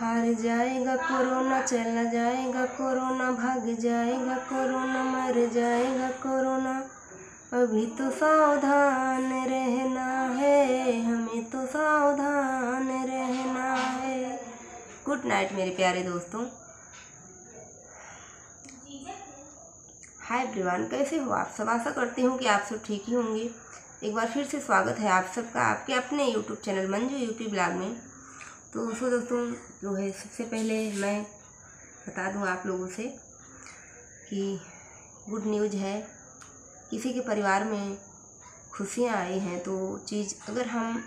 हार जाएगा, कोरोना चला जाएगा, कोरोना भाग जाएगा, कोरोना मर जाएगा, कोरोना। अभी तो सावधान रहना है, हमें तो सावधान रहना है। गुड नाइट मेरे प्यारे दोस्तों। हाय एवरीवन कैसे हो आप सब? आशा करती हूँ कि आप सब ठीक ही होंगे। एक बार फिर से स्वागत है आप सबका, आपके अपने YouTube channel Manju UP blog में। तो सो दोस्तों, जो है, सबसे पहले मैं बता दूँ आप लोगों से कि गुड न्यूज़ है। किसी के परिवार में खुशियाँ आई हैं तो चीज़ अगर हम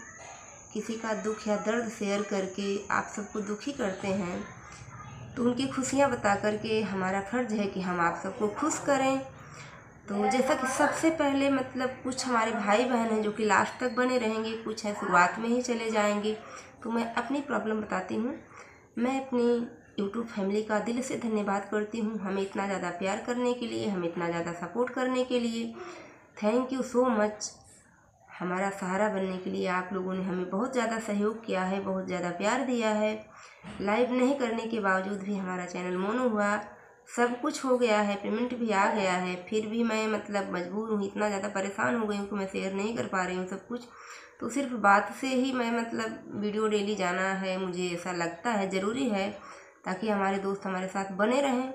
किसी का दुख या दर्द शेयर करके आप सबको दुखी करते हैं तो उनकी खुशियाँ बता करके हमारा फ़र्ज़ है कि हम आप सबको खुश करें। तो जैसा कि सबसे पहले मतलब कुछ हमारे भाई बहन हैं जो कि लास्ट तक बने रहेंगे, कुछ हैं शुरुआत में ही चले जाएँगे। तो मैं अपनी प्रॉब्लम बताती हूँ। मैं अपनी यूट्यूब फैमिली का दिल से धन्यवाद करती हूँ हमें इतना ज़्यादा प्यार करने के लिए, हमें इतना ज़्यादा सपोर्ट करने के लिए। थैंक यू सो मच हमारा सहारा बनने के लिए आप लोगों ने हमें बहुत ज़्यादा सहयोग किया है, बहुत ज़्यादा प्यार दिया है। लाइव नहीं करने के बावजूद भी हमारा चैनल मोनो हुआ। सब कुछ हो गया है पेमेंट भी आ गया है, फिर भी मैं मतलब मजबूर हूँ, इतना ज़्यादा परेशान हो गई हूँ कि मैं शेयर नहीं कर पा रही हूँ सब कुछ। तो सिर्फ़ बात से ही मैं मतलब वीडियो डेली जाना है, मुझे ऐसा लगता है, ज़रूरी है, ताकि हमारे दोस्त हमारे साथ बने रहें।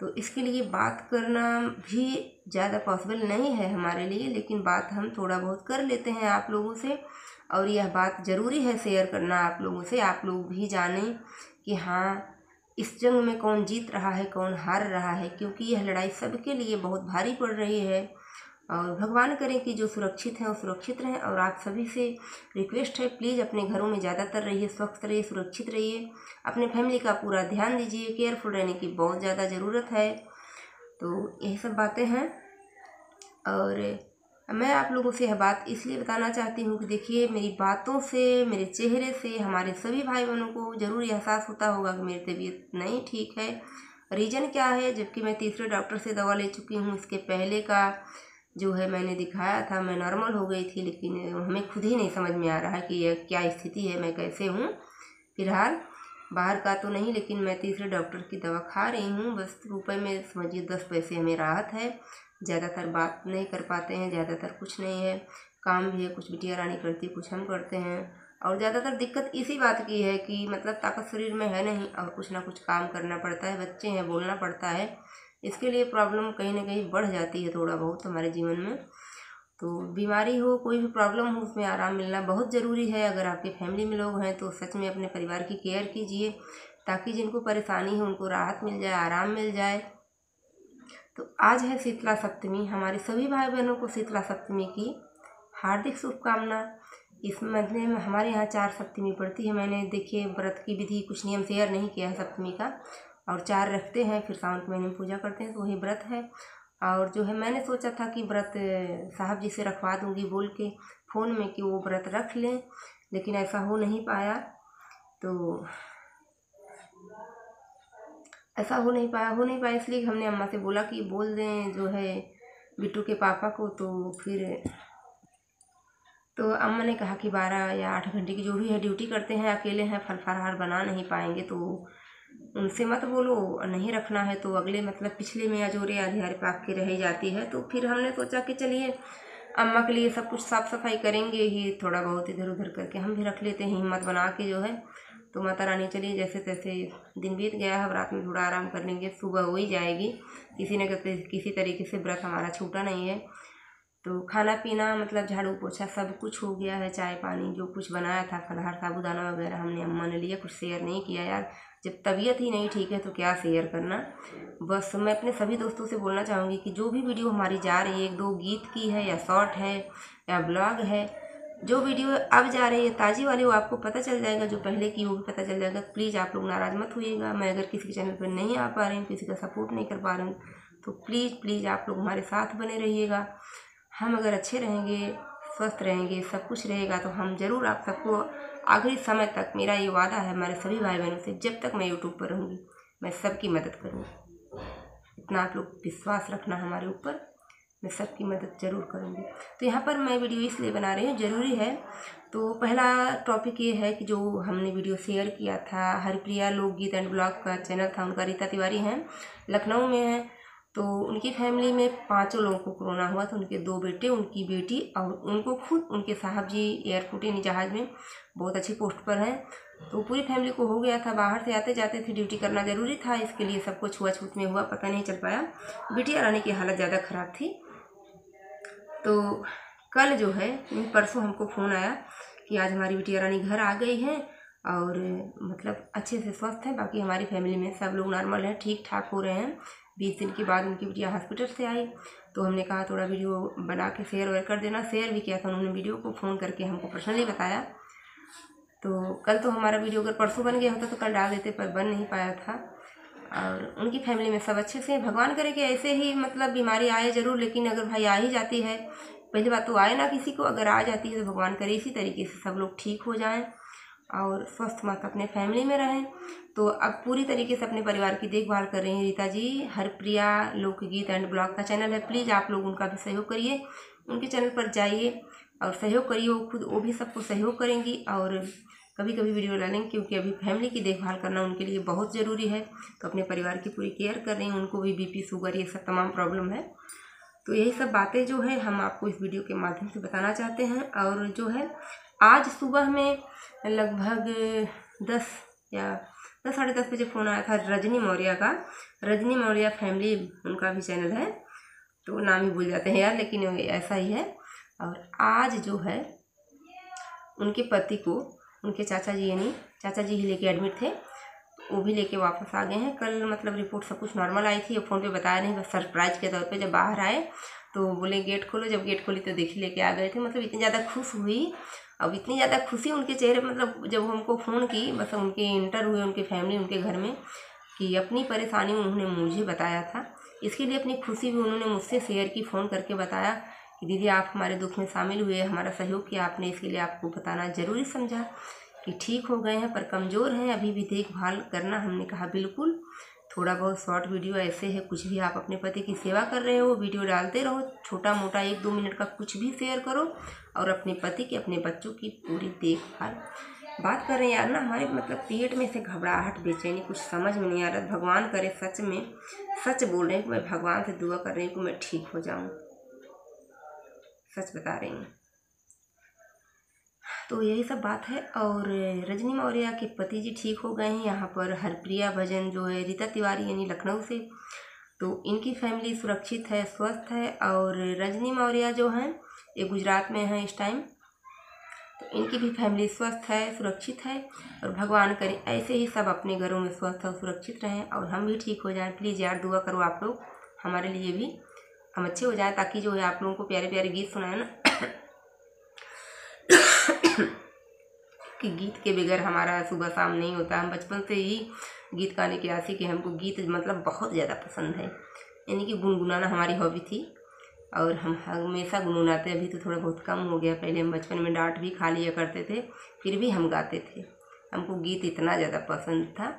तो इसके लिए बात करना भी ज़्यादा पॉसिबल नहीं है हमारे लिए, लेकिन बात हम थोड़ा बहुत कर लेते हैं आप लोगों से। और यह बात ज़रूरी है शेयर करना आप लोगों से, आप लोग भी जानें कि हाँ इस जंग में कौन जीत रहा है, कौन हार रहा है, क्योंकि यह लड़ाई सबके लिए बहुत भारी पड़ रही है। और भगवान करें कि जो सुरक्षित हैं, वो सुरक्षित रहें और आप सभी से रिक्वेस्ट है प्लीज़ अपने घरों में ज़्यादातर रहिए, स्वस्थ रहिए, सुरक्षित रहिए। अपने फैमिली का पूरा ध्यान दीजिए केयरफुल रहने की बहुत ज़्यादा ज़रूरत है। तो यही सब बातें हैं। और मैं आप लोगों से यह बात इसलिए बताना चाहती हूँ कि देखिए, मेरी बातों से, मेरे चेहरे से, हमारे सभी भाई बहनों को ज़रूर एहसास होता होगा कि मेरी तबीयत नहीं ठीक है। रीज़न क्या है? जबकि मैं तीसरे डॉक्टर से दवा ले चुकी हूँ, इसके पहले का जो है मैंने दिखाया था, मैं नॉर्मल हो गई थी, लेकिन हमें खुद ही नहीं समझ में आ रहा है कि यह क्या स्थिति है, मैं कैसे हूँ। फ़िलहाल, बाहर का तो नहीं, लेकिन मैं तीसरे डॉक्टर की दवा खा रही हूँ। बस रुपए में समझिए दस पैसे हमें राहत है। ज़्यादातर बात नहीं कर पाते हैं, ज़्यादातर कुछ नहीं है, काम भी है, कुछ बिटिया रानी करती है कुछ हम करते हैं। और ज़्यादातर दिक्कत इसी बात की है कि मतलब ताकत शरीर में है नहीं और कुछ ना कुछ काम करना पड़ता है, बच्चे हैं, बोलना पड़ता है। इसके लिए प्रॉब्लम कहीं ना कहीं बढ़ जाती है थोड़ा बहुत हमारे जीवन में। तो बीमारी हो, कोई भी प्रॉब्लम हो, उसमें आराम मिलना बहुत ज़रूरी है। अगर आपके फैमिली में लोग हैं तो सच में अपने परिवार की केयर कीजिए, ताकि जिनको परेशानी है उनको राहत मिल जाए, आराम मिल जाए। तो आज है शीतला सप्तमी। हमारे सभी भाई बहनों को शीतला सप्तमी की हार्दिक शुभकामना। इस महीने में हमारे यहाँ चार सप्तमी पड़ती है। मैंने देखिए, व्रत की विधि कुछ नियम शेयर नहीं किया है सप्तमी का। और चार रखते हैं, फिर सावन के महीने में पूजा करते हैं तो वही व्रत है। और जो है, मैंने सोचा था कि व्रत साहब जी से रखवा दूँगी बोल के फ़ोन में कि वो व्रत रख लें, लेकिन ऐसा हो नहीं पाया। तो ऐसा हो नहीं पाया, हो नहीं पाया, इसलिए हमने अम्मा से बोला कि बोल दें जो है बिट्टू के पापा को तो फिर तो अम्मा ने कहा कि बारह या आठ घंटे की जो भी है ड्यूटी करते हैं, अकेले हैं, फल फलहार बना नहीं पाएँगे तो उनसे मत बोलो, नहीं रखना है तो अगले मतलब पिछले में अजोरे आधियार पाक के रह जाती है तो फिर हमने सोचा कि चलिए अम्मा के लिए सब कुछ साफ़ सफ़ाई करेंगे ही, थोड़ा बहुत इधर उधर करके हम भी रख लेते हैं, हिम्मत बना के जो है तो माता रानी चलिए जैसे तैसे दिन बीत गया, अब रात में थोड़ा आराम कर लेंगे, सुबह हो ही जाएगी। किसी न किसी तरीके से व्रत हमारा छूटा नहीं है। तो खाना पीना मतलब झाड़ू पोछा सब कुछ हो गया है, चाय पानी जो कुछ बनाया था, फलहार, साबुदाना वगैरह हमने अम्मा ने लिया, कुछ शेयर नहीं किया यार। जब तबीयत ही नहीं ठीक है तो क्या शेयर करना? बस मैं अपने सभी दोस्तों से बोलना चाहूँगी कि जो भी वीडियो हमारी जा रही है, एक दो गीत की है, या शॉर्ट है, या ब्लॉग है जो वीडियो अब जा रही है, ताज़ी वाली, वो आपको पता चल जाएगा, जो पहले की भी पता चल जाएगा। प्लीज़ आप लोग नाराज़ मत होइएगा। मैं अगर किसी के चैनल पर नहीं आ पा रही हूँ, किसी का सपोर्ट नहीं कर पा रही हूँ तो प्लीज़ प्लीज़ आप लोग हमारे साथ बने रहिएगा। हम अगर अच्छे रहेंगे, स्वस्थ रहेंगे, सब कुछ रहेगा तो हम ज़रूर आप सबको आखिरी समय तक मेरा ये वादा है, हमारे सभी भाई बहनों से, जब तक मैं यूट्यूब पर रहूँगी, मैं सबकी मदद करूँगी। इतना आप लोग विश्वास रखना हमारे ऊपर। मैं सबकी मदद ज़रूर करूँगी। तो यहाँ पर मैं वीडियो इसलिए बना रही हूँ, ज़रूरी है। तो पहला टॉपिक ये है कि जो हमने वीडियो शेयर किया था, हरप्रिया लोकगीत एंड ब्लॉग का चैनल था, उनका रीता तिवारी हैं, लखनऊ में है। तो उनकी फैमिली में पाँचों लोगों को कोरोना हुआ तो उनके दो बेटे, उनकी बेटी और उनको खुद, उनके साहब जी एयरपोर्ट यानी जहाज़ में बहुत अच्छी पोस्ट पर हैं। तो पूरी फैमिली को हो गया था, बाहर से आते जाते थे ड्यूटी करना ज़रूरी था, इसके लिए सब कुछ हुआ में हुआ, पता नहीं चल पाया। बेटी रानी की हालत ज़्यादा ख़राब थी। तो कल जो है परसों हमको फ़ोन आया कि आज हमारी बिटिया रानी घर आ गई है और मतलब अच्छे से स्वस्थ है, बाकी हमारी फैमिली में सब लोग नॉर्मल हैं ठीक ठाक हो रहे हैं। बीस दिन के बाद उनकी बिटिया हॉस्पिटल से आई तो हमने कहा थोड़ा वीडियो बना के शेयर वेयर कर देना। शेयर भी किया था उन्होंने वीडियो को, फ़ोन करके हमको पर्सनली बताया। तो कल तो हमारा वीडियो अगर परसों बन गया होता तो कल डाल देते, पर बन नहीं पाया था। और उनकी फैमिली में सब अच्छे से भगवान करे कि ऐसे ही मतलब बीमारी आए ज़रूर, लेकिन अगर भाई आ ही जाती है, पहली बात तो आए ना किसी को, अगर आ जाती है तो भगवान करे इसी तरीके से सब लोग ठीक हो जाएँ और स्वस्थ मत अपने फैमिली में रहें। तो अब पूरी तरीके से अपने परिवार की देखभाल कर रही हैं रीता जी। हरप्रिया लोकगीत एंड ब्लॉग का चैनल है, प्लीज़ आप लोग उनका भी सहयोग करिए। उनके चैनल पर जाइए और सहयोग करिए, वो खुद, वो भी सबको सहयोग करेंगी और कभी कभी वीडियो डालेंगे क्योंकि अभी फैमिली की देखभाल करना उनके लिए बहुत ज़रूरी है तो अपने परिवार की पूरी केयर कर रही हैं, उनको भी बीपी शुगर ये सब तमाम प्रॉब्लम है। तो यही सब बातें जो है, हम आपको इस वीडियो के माध्यम से बताना चाहते हैं और जो है, आज सुबह में लगभग दस या दस, साढ़े दस बजे फ़ोन आया था रजनी मौर्य का। रजनी मौर्य फैमिली उनका भी चैनल है तो नाम ही भूल जाते हैं यार, लेकिन ऐसा ही है। और आज जो है, उनके पति को उनके चाचा जी यानी चाचा जी ही लेके एडमिट थे। वो भी लेके वापस आ गए हैं। कल मतलब रिपोर्ट सब कुछ नॉर्मल आई थी। फ़ोन पे बताया नहीं, बस सरप्राइज़ के तौर पे जब बाहर आए तो बोले गेट खोलो। जब गेट खोली तो देखी लेके आ गए थे। मतलब इतनी ज़्यादा खुश हुई। अब इतनी ज़्यादा खुशी उनके चेहरे मतलब जब हमको फ़ोन की, बस उनके इंटर हुए, उनके फैमिली उनके घर में, कि अपनी परेशानी उन्होंने मुझे बताया था। इसके लिए अपनी खुशी भी उन्होंने मुझसे शेयर की फ़ोन करके बताया। कि दीदी आप हमारे दुख में शामिल हुए, हमारा सहयोग किया आपने इसके लिए आपको बताना ज़रूरी समझा कि ठीक हो गए हैं पर कमज़ोर हैं, अभी भी देखभाल करना हमने कहा बिल्कुल। थोड़ा बहुत शॉर्ट वीडियो ऐसे है, कुछ भी आप अपने पति की सेवा कर रहे हो, वीडियो डालते रहो छोटा मोटा एक दो मिनट का कुछ भी शेयर करो और अपने पति की, अपने बच्चों की पूरी देखभाल। बात कर रहे हैं, यार ना, हमारे मतलब पेट में से घबराहट, बेचैनी, कुछ समझ में नहीं आ रहा। भगवान करे, सच में, सच बोल रहे हैं कि मैं भगवान से दुआ कर रही हूँ कि मैं ठीक हो जाऊँ। सच बता रही हूँ। तो यही सब बात है और रजनी मौर्य के पति जी ठीक हो गए हैं। यहाँ पर हरप्रिया भजन जो है, रीता तिवारी यानी लखनऊ से तो इनकी फैमिली सुरक्षित है, स्वस्थ है और रजनी मौर्य जो हैं, ये गुजरात में हैं इस टाइम तो इनकी भी फैमिली स्वस्थ है, सुरक्षित है और भगवान करे, ऐसे ही सब अपने घरों में स्वस्थ और सुरक्षित रहें और हम भी ठीक हो जाएँ। प्लीज़ यार, दुआ करो आप लोग, हमारे लिए भी हम अच्छे हो जाए ताकि जो है आप लोगों को प्यारे प्यारे गीत सुनाए ना। कि गीत के बगैर हमारा सुबह शाम नहीं होता। हम बचपन से ही गीत गाने के आसी कि हमको गीत मतलब बहुत ज़्यादा पसंद है। यानी कि गुनगुनाना हमारी हॉबी थी और हम हमेशा गुनगुनाते अभी तो थोड़ा बहुत कम हो गया। पहले हम बचपन में डांट भी खा लिया करते थे, फिर भी हम गाते थे। हमको गीत इतना ज़्यादा पसंद था।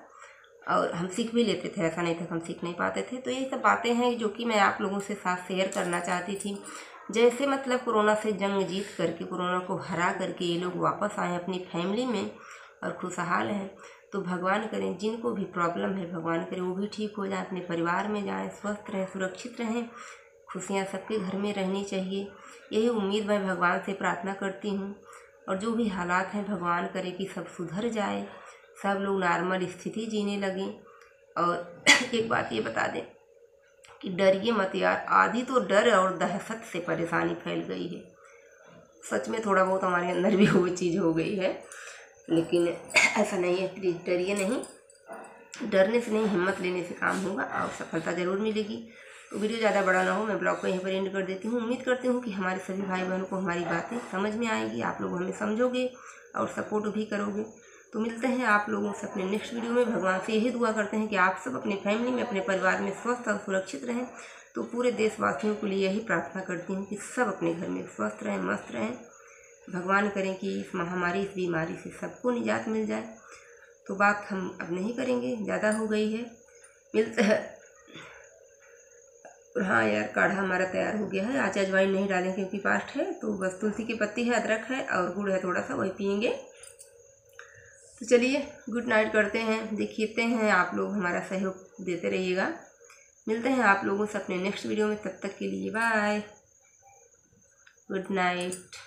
और हम सीख भी लेते थे, ऐसा नहीं था हम सीख नहीं पाते थे। तो ये सब बातें हैं जो कि मैं आप लोगों से साथ शेयर करना चाहती थी। जैसे मतलब कोरोना से जंग जीत करके, कोरोना को हरा करके ये लोग वापस आए अपनी फैमिली में और खुशहाल हैं। तो भगवान करें, जिनको भी प्रॉब्लम है भगवान करें, वो भी ठीक हो जाए, अपने परिवार में जाएँ, स्वस्थ रहें, सुरक्षित रहें। खुशियाँ सबके घर में रहनी चाहिए। यही उम्मीद मैं भगवान से प्रार्थना करती हूँ। और जो भी हालात हैं, भगवान करे कि सब सुधर जाए। सब लोग नॉर्मल स्थिति जीने लगें। और एक बात ये बता दें कि डरिए मत यार, आधी तो डर और दहशत से परेशानी फैल गई है। सच में थोड़ा बहुत हमारे अंदर भी वो चीज़ हो गई है, लेकिन ऐसा नहीं है प्लीज़ डरिए नहीं। डरने से नहीं, हिम्मत लेने से काम होगा, और सफलता ज़रूर मिलेगी। तो वीडियो ज़्यादा बड़ा ना हो, मैं ब्लॉग को यहीं पर एंड कर देती हूँ। उम्मीद करती हूँ कि हमारे सभी भाई बहनों को हमारी बातें समझ में आएगी। आप लोग हमें समझोगे और सपोर्ट भी करोगे। तो मिलते हैं आप लोगों से अपने नेक्स्ट वीडियो में। भगवान से यही दुआ करते हैं कि आप सब अपने फैमिली में, अपने परिवार में स्वस्थ और सुरक्षित रहें। तो पूरे देशवासियों के लिए यही प्रार्थना करती हूँ कि सब अपने घर में स्वस्थ रहें, मस्त रहें। भगवान करें कि इस महामारी, इस बीमारी से सबको निजात मिल जाए। तो बात हम अब नहीं करेंगे, ज़्यादा हो गई है। मिलते हैं। हाँ यार, काढ़ा हमारा तैयार हो गया है। आज अजवाइन नहीं डालें क्योंकि पास्ट है तो बस तुलसी की पत्ती है, अदरक है और गुड़ है थोड़ा सा, वही पियेंगे। तो चलिए गुड नाइट करते हैं देखते हैं, आप लोग हमारा सहयोग देते रहिएगा। मिलते हैं आप लोगों से अपने नेक्स्ट वीडियो में, तब तक के लिए बाय गुड नाइट